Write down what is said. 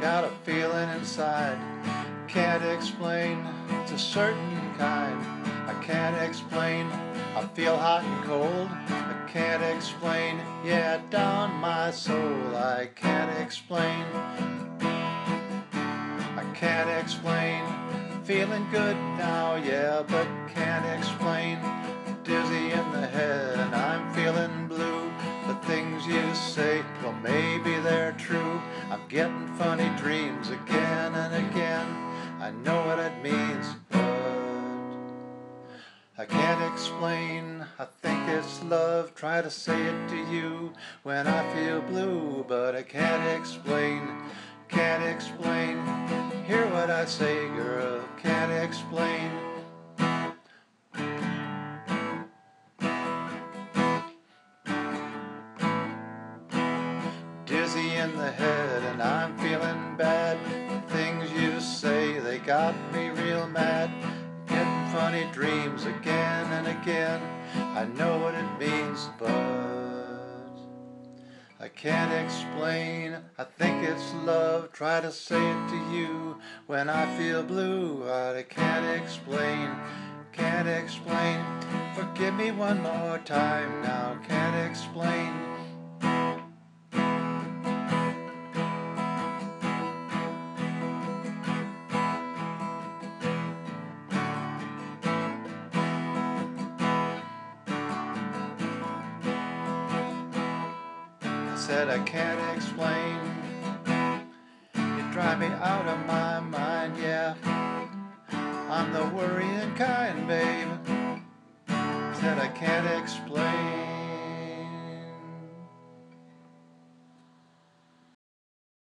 got a feeling inside. Can't explain, it's a certain kind. I can't explain, I feel hot and cold. I can't explain, yeah, down my soul. I can't explain. I can't explain. Feeling good now, yeah, but can't explain. Dizzy in the head, and I'm feeling blue. The things you say, well, maybe they're true. I'm getting funny dreams again and again. I know what it means, but I can't explain. I think it's love. Try to say it to you when I feel blue, but I can't explain. Can't explain. Hear what I say, girl. Can't explain. Dizzy in the head, got me real mad. Getting funny dreams again and again. I know what it means, but I can't explain. I think it's love. Try to say it to you when I feel blue. I can't explain. Can't explain. Forgive me one more time now. Can't explain. I said I can't explain. You drive me out of my mind, yeah. I'm the worrying kind, babe. Said I can't explain.